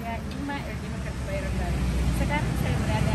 kaya ima or di magkakbayram lang. Sekarang saya berada